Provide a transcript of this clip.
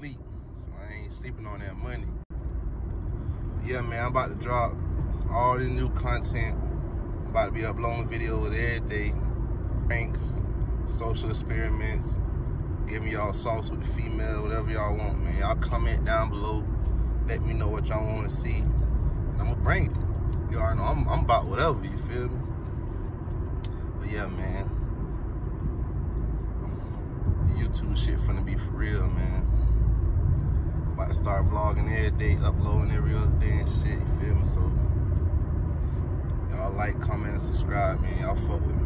sleep. So I ain't sleeping on that money. Yeah, man, I'm about to drop all this new content. I'm about to be uploading videos every day. Pranks, social experiments, giving y'all sauce with the female, whatever y'all want, man. Y'all comment down below. Let me know what y'all want to see. And I'm gonna bring it. You already know I'm, I'm about whatever, you feel me? But yeah, man. YouTube shit finna be for real, man. To start vlogging every day, uploading every other day and shit, you feel me? So, y'all like, comment, and subscribe, man. Y'all fuck with me.